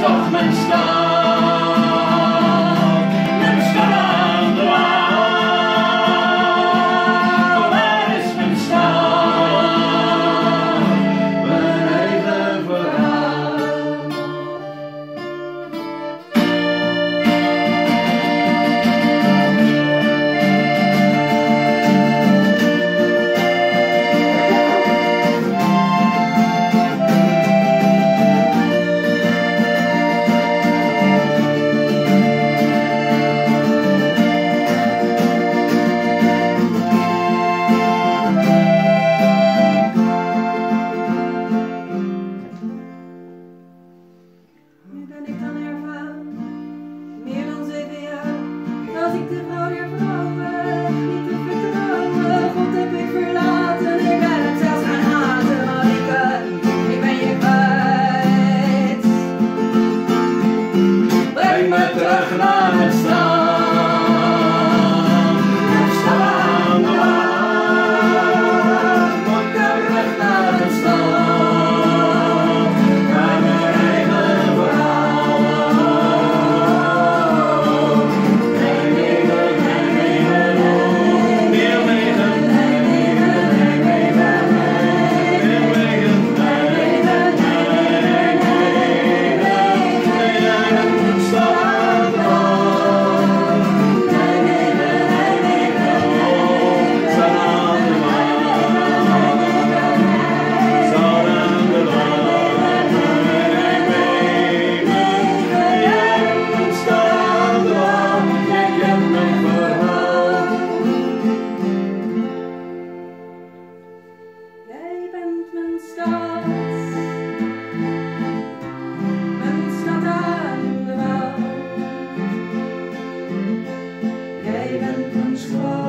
doch mein Staat. my love.